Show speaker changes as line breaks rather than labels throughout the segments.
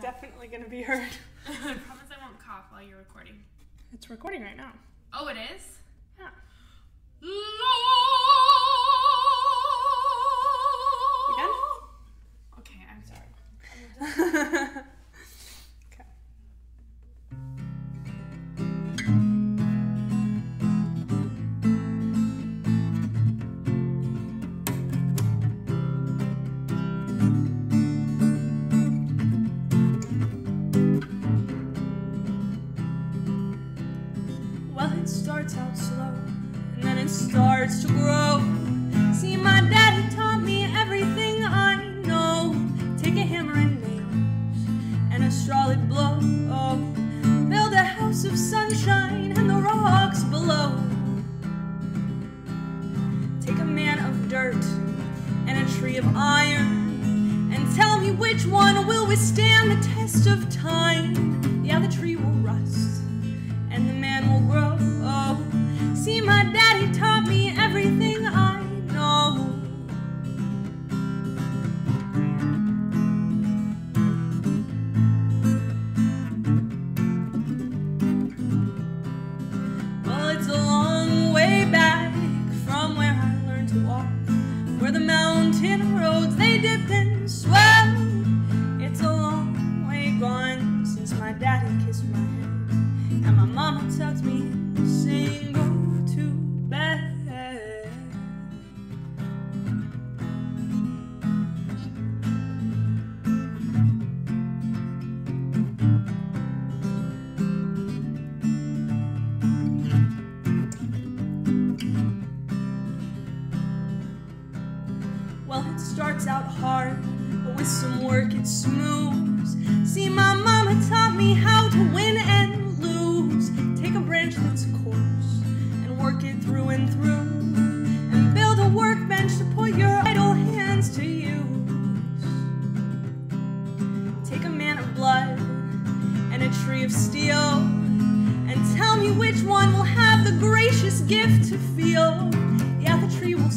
definitely gonna be heard.
I promise I won't cough while you're recording.
It's recording right now.
Oh, it is?
It starts out slow, and then it starts to grow. See, my daddy taught me everything I know. Take a hammer and nails, and a it blow. Build a house of sunshine and the rocks below. Take a man of dirt and a tree of iron, and tell me which one will withstand the test of time. Yeah, the tree will rust and the man will grow. See, my daddy taught me everything I know. Well, it's a long way back from where I learned to walk, where the mountain roads they dip and swell. It's a long way gone since my daddy kissed my hand and my mama tucked me Well, it starts out hard, but with some work it smooths. See, my mama taught me how to win and lose. Take a branch that's coarse and work it through and through. And build a workbench to put your idle hands to use. Take a man of blood and a tree of steel. And tell me which one will have the gracious gift to feel. Yeah, the tree will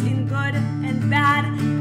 In good and bad.